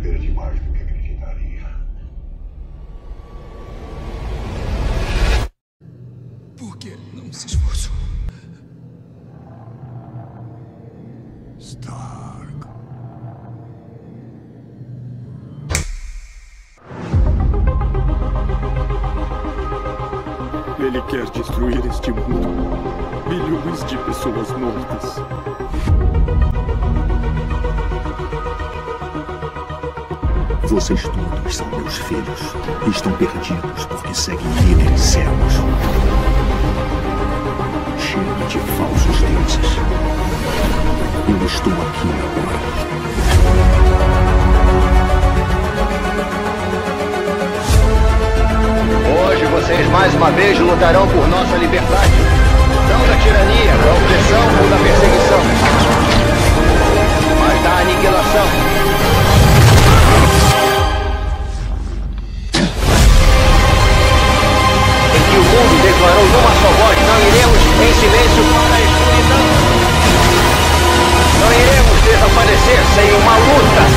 grande mais do que acreditaria. Por que não se esforçou? Stark. Ele quer destruir este mundo. Milhões de pessoas mortas. Vocês todos são meus filhos. E estão perdidos porque seguem líderes cegos. Cheio de falsos deuses. Eu estou aqui agora. Hoje vocês mais uma vez lutarão por nossa liberdade. Uma luta.